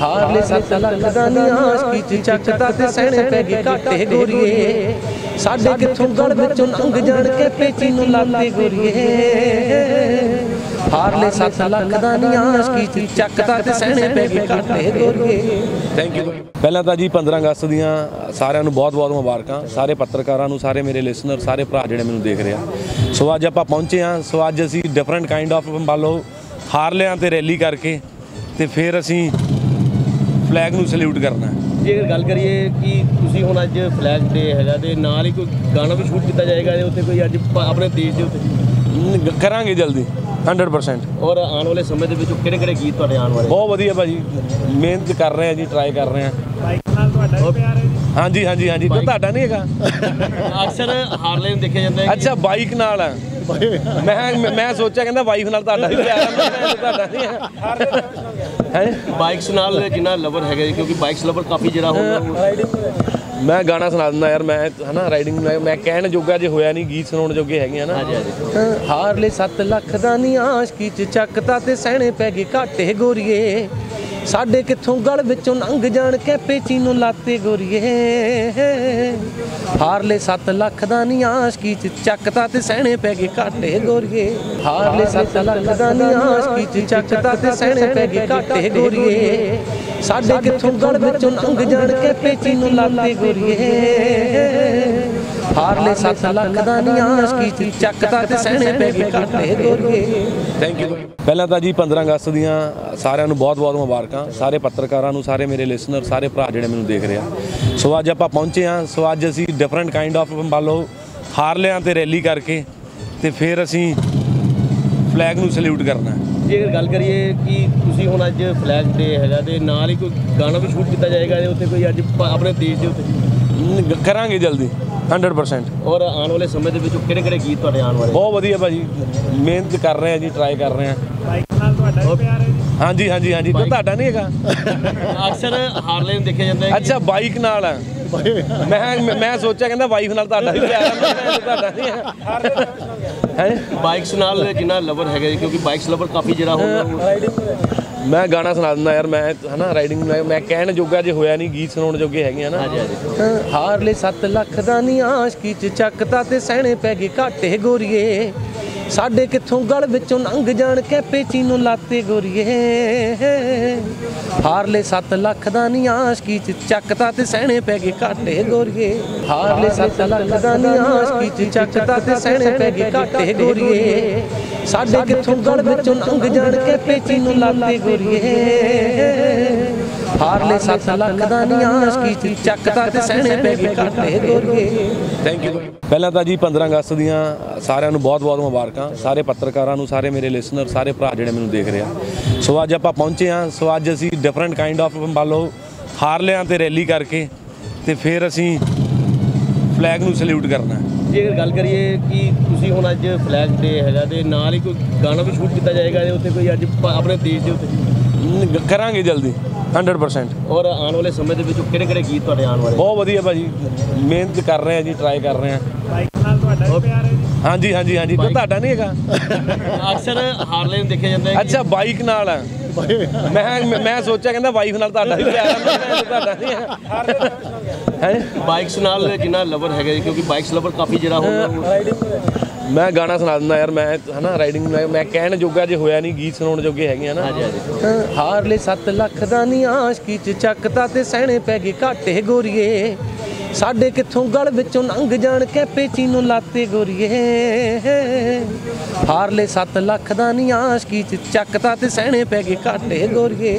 Harley ਸੱਤ ਲੱਖ ਦਾ ਨੀ ਆਸ਼ਕੀ ਚੱਕਦਾ ਤੇ ਸਹਿਣੇ ਪੈ ਗਏ ਘਾਟੇ ਗੋਰੀਏ ਸਾਡੇ ਕਿੱਥੋਂ ਗਲ ਵਿੱਚੋਂ ਲੰਘ ਜਾਣ ਕੇ ਪੇਚੀ ਨੂੰ ਲਾਤੇ ਗੋਰੀਏ। ਹਾਰਲੇ ਸੱਤ ਲੱਖ ਦਾ ਨੀ ਆਸ਼ਕੀ ਚੱਕਦਾ ਤੇ ਸਹਿਣੇ ਪੈ ਗਏ ਘਾਟੇ ਗੋਰੀਏ ਥੈਂਕ ਯੂ ਪਹਿਲਾਂ ਤਾਂ ਜੀ 15 ਅਗਸਤ ਦੀਆਂ ਸਾਰਿਆਂ ਨੂੰ ਬਹੁਤ-ਬਹੁਤ ਮੁਬਾਰਕਾਂ। ਸਾਰੇ ਪੱਤਰਕਾਰਾਂ ਨੂੰ, ਸਾਰੇ ਮੇਰੇ ਲਿਸਨਰ ਸਾਰੇ ਭਰਾ ਜਿਹੜੇ ਮੈਨੂੰ ਦੇਖ ਰਹੇ ਆ। ਸੋ ਅੱਜ ਆਪਾਂ ਪਹੁੰਚੇ ਆ ਸੋ ਅੱਜ ਅਸੀਂ ਡਿਫਰੈਂਟ ਕਾਈਂਡ ਆਫ ਮੰਨ ਲਓ ਹਾਰਲਿਆਂ ਤੇ ਰੈਲੀ ਕਰਕੇ ਤੇ ਫਿਰ ਅਸੀਂ ਫਲੈਗ ਨੂੰ ਸਲੂਟ ਕਰਨਾ ਹੈ। ਜੇ ਗੱਲ ਕਰੀਏ ਕਿ ਤੁਸੀਂ ਹੁਣ ਅੱਜ ਫਲੈਗ ਡੇ ਹੈਗਾ ਤੇ ਨਾਲ ਹੀ ਕੋਈ ਗਾਣਾ ਵੀ ਸ਼ੂਟ ਕੀਤਾ ਜਾਏਗਾ ਇਹਦੇ ਉੱਤੇ ਕੋਈ ਅੱਜ ਆਪਣੇ ਦੇਸ਼ ਦੇ ਉੱਤੇ? ਕਰਾਂਗੇ ਜਲਦੀ 100% ਔਰ ਆਉਣ ਵਾਲੇ ਸਮੇਂ ਦੇ ਵਿੱਚ ਕਿਹੜੇ ਕਿਹੜੇ ਗੀਤ ਤੁਹਾਡੇ ਆਉਣ ਵਾਲੇ? ਬਹੁਤ ਵਧੀਆ ਭਾਜੀ ਮਿਹਨਤ ਕਰ ਰਹੇ ਆ ਜੀ ਟਰਾਈ ਕਰ ਰਹੇ ਆ। ਹਾਂਜੀ ਹਾਂਜੀ ਹਾਂਜੀ ਤੇ ਤੁਹਾਡਾ ਨਹੀਂ ਹੈਗਾ? ਅਕਸਰ ਹਾਰਲੇ ਨੂੰ ਦੇਖਿਆ ਜਾਂਦਾ ਹੈ ਅੱਛਾ ਬਾਈਕ ਨਾਲ ਆ। ਮੈਂ ਮੈਂ- ਮੈਂ ਸੋਚਿਆ ਕਹਿੰਦਾ ਵਾਈਫ ਨਾਲ ਤੁਹਾਡਾ ਵੀ ਪਿਆਰ ਤੁਹਾਡਾ ਨਹੀਂ ਹੈ ਹੈ? ਬਾਈਕਸ ਨਾਲ ਜਿੰਨਾ ਲਵਰ ਹੈਗਾ ਕਿਉਂਕਿ ਬਾਈਕਸ ਲਵਰ ਕਾਫੀ ਜਿਹੜਾ ਹੁਣ ਮੈਂ ਗਾਣਾ ਸੁਣਾ ਦਿੰਦਾ ਯਾਰ ਮੈਂ ਹਨਾ ਰਾਈਡਿੰਗ ਮੈਂ ਕਹਿਣ ਜੋਗਾ ਜੇ ਹੋਇਆ ਨਹੀਂ ਗੀਤ ਸੁਣਾਉਣ ਜੋਗੇ ਹੈਗੇ ਆ ਨਾ। ਹਾਂਜੀ ਹਾਂਜੀ। ਹਾਰਲੇ 7 ਲੱਖ ਦਾ ਨੀ ਆਸ਼ਕੀ ਚ ਚੱਕਦਾ ਤੇ ਸਹਿਣੇ ਪੈ ਗਏ ਘਾਟੇ ਗੋਰੀਏ। ਸਾਡੇ ਕਿੱਥੋਂ ਗਲ ਵਿੱਚੋਂ ਲੰਘ ਜਾਣ ਕੇ ਪੇਚੀ ਨੂੰ ਲਾਤੇ ਗੋਰੀਏ। ਹਾਰਲੇ 7 ਲੱਖ ਦਾ ਨੀ ਆਸ਼ਕੀ ਚ ਚੱਕਦਾ ਤੇ ਸਹਿਣੇ ਪੈ ਗਏ ਘਾਟੇ ਗੋਰੀਏ। ਹਾਰਲੇ 7 ਲੱਖ ਦਾ ਨੀ ਆਸ਼ਕੀ ਚ ਚੱਕਦਾ ਤੇ ਸਹਿਣੇ ਪੈ ਗਏ ਘਾਟੇ ਗੋਰੀਏ। ਸਾਡੇ ਕਿੱਥੋਂ ਗਲ ਵਿੱਚੋਂ ਲੰਘ ਜਾਣ ਕੇ ਪੇਚੀ ਨੂੰ ਲਾਤੇ ਗੋਰੀਏ। ਹਾਰਲੇ 7 ਲੱਖ ਦਾ ਨੀ ਆਸ਼ਕੀ ਚ ਚੱਕਦਾ ਤੇ ਸਹਿਣੇ ਪੈ ਗਏ ਘਾਟੇ ਗੋਰੀਏ। ਥੈਂਕ ਯੂ ਪਹਿਲਾਂ ਤਾਂ ਜੀ 15 ਅਗਸਤ ਦੀਆਂ ਸਾਰਿਆਂ ਨੂੰ ਬਹੁਤ-ਬਹੁਤ ਮੁਬਾਰਕਾਂ। ਸਾਰੇ ਪੱਤਰਕਾਰਾਂ ਨੂੰ, ਸਾਰੇ ਮੇਰੇ ਲਿਸਨਰ ਸਾਰੇ ਭਰਾ ਜਿਹੜੇ ਮੈਨੂੰ ਦੇਖ ਰਹੇ ਆ। ਸੋ ਅੱਜ ਆਪਾਂ ਪਹੁੰਚੇ ਆ ਸੋ ਅੱਜ ਅਸੀਂ ਡਿਫਰੈਂਟ ਕਾਈਂਡ ਆਫ ਮੰਨ ਲਓ ਹਾਰਲਿਆਂ ਤੇ ਰੈਲੀ ਕਰਕੇ ਤੇ ਫਿਰ ਅਸੀਂ ਫਲੈਗ ਨੂੰ ਸਲੂਟ ਕਰਨਾ ਹੈ। ਜੇ ਗੱਲ ਕਰੀਏ ਕਿ ਤੁਸੀਂ ਹੁਣ ਅੱਜ ਫਲੈਗ ਡੇ ਹੈਗਾ ਤੇ ਨਾਲ ਹੀ ਕੋਈ ਗਾਣਾ ਵੀ ਸ਼ੂਟ ਕੀਤਾ ਜਾਏਗਾ ਉੱਤੇ ਕੋਈ ਅੱਜ ਆਪਣੇ ਦੇਸ਼ ਦੇ ਉੱਤੇ? ਕਰਾਂਗੇ ਜਲਦੀ 100% ਔਰ ਆਉਣ ਵਾਲੇ ਸਮੇਂ ਦੇ ਵਿੱਚ ਕਿਹੜੇ ਕਿਹੜੇ ਗੀਤ ਤੁਹਾਡੇ ਆਉਣ ਵਾਲੇ? ਬਹੁਤ ਵਧੀਆ ਭਾਜੀ ਮਿਹਨਤ ਕਰ ਰਹੇ ਆ ਜੀ ਟਰਾਈ ਕਰ ਰਹੇ ਆ ਹਾਂਜੀ ਹਾਂਜੀ ਹਾਂਜੀ। ਤੇ ਤੁਹਾਡਾ ਨਹੀਂ ਹੈਗਾ? ਅਕਸਰ ਹਾਰਲੇ ਨੂੰ ਦੇਖਿਆ ਜਾਂਦਾ ਹੈ ਅੱਛਾ ਬਾਈਕ ਨਾਲ ਆ। ਮੈਂ ਮੈਂ ਸੋਚਿਆ ਕਹਿੰਦਾ ਵਾਈਫ ਨਾਲ ਤੁਹਾਡਾ ਵੀ ਪਿਆਰ ਤੁਹਾਡਾ ਨਹੀਂ ਹੈ ਹੈ? ਬਾਈਕਸ ਨਾਲ ਜਿੰਨਾ ਲਵਰ ਹੈਗਾ ਕਿਉਂਕਿ ਬਾਈਕਸ ਲਵਰ ਕਾਫੀ ਜਿਹੜਾ ਹੁਣ ਮੈਂ ਗਾਣਾ ਸੁਣਾ ਦਿੰਦਾ ਯਾਰ ਮੈਂ ਹਨਾ ਰਾਈਡਿੰਗ ਮੈਂ ਕਹਿਣ ਜੋਗਾ ਜੇ ਹੋਇਆ ਨਹੀਂ ਗੀਤ ਸੁਣਾਉਣ ਜੋਗੇ ਹੈਗੇ ਆ ਨਾ। ਹਾਂਜੀ ਹਾਂਜੀ। ਹਾਰਲੇ 7 ਲੱਖ ਦਾ ਨੀ ਆਸ਼ਕੀ ਚ ਚੱਕਦਾ ਤੇ ਸਹਿਣੇ ਪੈ ਗਏ ਘਾਟੇ ਗੋਰੀਏ। ਸਾਡੇ ਕਿੱਥੋਂ ਗਲ ਵਿੱਚੋਂ ਲੰਘ ਜਾਣ ਕੇ ਪੇਚੀ ਨੂੰ ਲਾਤੇ ਗੋਰੀਏ। ਹਾਰਲੇ 7 ਲੱਖ ਦਾ ਨੀ ਆਸ਼ਕੀ ਚ ਚੱਕਦਾ ਤੇ ਸਹਿਣੇ ਪੈ ਗਏ ਘਾਟੇ ਗੋਰੀਏ। ਹਾਰਲੇ 7 ਲੱਖ ਦਾ ਨੀ ਆਸ਼ਕੀ ਚ ਚੱਕਦਾ ਤੇ ਸਹਿਣੇ ਪੈ ਗਏ ਘਾਟੇ ਗੋਰੀਏ। ਸਾਡੇ ਕਿੱਥੋਂ ਗਲ ਵਿੱਚੋਂ ਲੰਘ ਜਾਣ ਕੇ ਪੇਚੀ ਨੂੰ ਲਾਤੇ ਗੋਰੀਏ। ਹਾਰਲੇ 7 ਲੱਖ ਦਾ ਨੀ ਆਸ਼ਕੀ ਚ ਚੱਕਦਾ ਤੇ ਸਹਿਣੇ ਪੈ ਗਏ ਘਾਟੇ ਗੋਰੀਏ ਥੈਂਕ ਯੂ ਪਹਿਲਾਂ ਤਾਂ ਜੀ 15 ਅਗਸਤ ਦੀਆਂ ਸਾਰਿਆਂ ਨੂੰ ਬਹੁਤ-ਬਹੁਤ ਮੁਬਾਰਕਾਂ ਸਾਰੇ ਪੱਤਰਕਾਰਾਂ ਨੂੰ ਸਾਰੇ ਮੇਰੇ ਲਿਸਨਰ ਸਾਰੇ ਭਰਾ ਜਿਹੜੇ ਮੈਨੂੰ ਦੇਖ ਰਹੇ ਆ। ਸੋ ਅੱਜ ਆਪਾਂ ਪਹੁੰਚੇ ਆ ਸੋ ਅੱਜ ਅਸੀਂ ਡਿਫਰੈਂਟ ਕਾਈਂਡ ਆਫ ਮੰਨ ਲਓ ਹਾਰਲਿਆਂ ਤੇ ਰੈਲੀ ਕਰਕੇ ਤੇ ਫਿਰ ਅਸੀਂ ਫਲੈਗ ਨੂੰ ਸਲੂਟ ਕਰਨਾ। ਜੇ ਗੱਲ ਕਰੀਏ ਕਿ ਤੁਸੀਂ ਹੁਣ ਅੱਜ ਫਲੈਗ ਡੇ ਹੈਗਾ ਤੇ ਨਾਲ ਹੀ ਕੋਈ ਗਾਣਾ ਵੀ ਸ਼ੂਟ ਕੀਤਾ ਜਾਏਗਾ ਇਹਦੇ ਉੱਤੇ ਕੋਈ ਅੱਜ ਆਪਣੇ ਦੇਸ਼ ਦੇ ਉੱਤੇ? ਕਰਾਂਗੇ ਜਲਦੀ। 100% ਔਰ ਆਉਣ ਵਾਲੇ ਸਮੇਂ ਦੇ ਵਿੱਚ ਕਿਹੜੇ ਕਿਹੜੇ ਗੀਤ ਤੁਹਾਡੇ ਆਉਣ ਵਾਲੇ? ਬਹੁਤ ਵਧੀਆ ਭਾਜੀ। ਮਿਹਨਤ ਕਰ ਰਹੇ ਆ ਜੀ ਟਰਾਈ ਕਰ ਰਹੇ ਆ। ਹਾਂਜੀ ਹਾਂਜੀ ਹਾਂਜੀ। ਤੇ ਤੁਹਾਡਾ ਨਹੀਂ ਹੈਗਾ? ਅਕਸਰ ਹਾਰਲੇ ਨੂੰ ਦੇਖਿਆ ਜਾਂਦਾ ਹੈ ਅੱਛਾ ਬਾਈਕ ਨਾਲ ਆ। ਮੈਂ ਮੈਂ ਸੋਚਿਆ ਕਹਿੰਦਾ ਵਾਈਫ ਨਾਲ ਤੁਹਾਡਾ ਵੀ ਪਿਆਰ ਆ ਮੈਂ ਕਿਹਾ ਤੁਹਾਡਾ ਨਹੀਂ ਹੈ ਹੈ? ਬਾਈਕਸ ਨਾਲ ਜਿੰਨਾ ਲਵਰ ਹੈਗਾ ਜੀ, ਕਿਉਂਕਿ ਬਾਈਕਸ ਲਵਰ ਕਾਫੀ ਜਿਹੜਾ ਹੁਣ ਮੈਂ ਗਾਣਾ ਸੁਣਾ ਦਿੰਦਾ ਯਾਰ ਮੈਂ ਹਨਾ ਰਾਈਡਿੰਗ ਮੈਂ ਕਹਿਣ ਜੋਗਾ ਜੇ ਹੋਇਆ ਨਹੀਂ ਗੀਤ ਸੁਣਾਉਣ ਜੋਗੇ ਹੈਗੇ ਆ ਨਾ। ਹਾਂਜੀ ਹਾਂਜੀ। ਹਾਰਲੇ 7 ਲੱਖ ਦਾ ਨੀ ਆਸ਼ਕੀ ਚ ਚੱਕਦਾ ਤੇ ਸਹਿਣੇ ਪੈ ਗਏ ਘਾਟੇ ਗੋਰੀਏ। ਸਾਡੇ ਕਿੱਥੋਂ ਗਲ ਵਿੱਚੋਂ ਲੰਘ ਜਾਣ ਕੇ ਪੇਚੀ ਨੂੰ ਲਾਤੇ ਗੋਰੀਏ। ਹਾਰਲੇ 7 ਲੱਖ ਦਾ ਨੀ ਆਸ਼ਕੀ ਚ ਚੱਕਦਾ ਤੇ ਸਹਿਣੇ ਪੈ ਗਏ ਘਾਟੇ ਗੋਰੀਏ।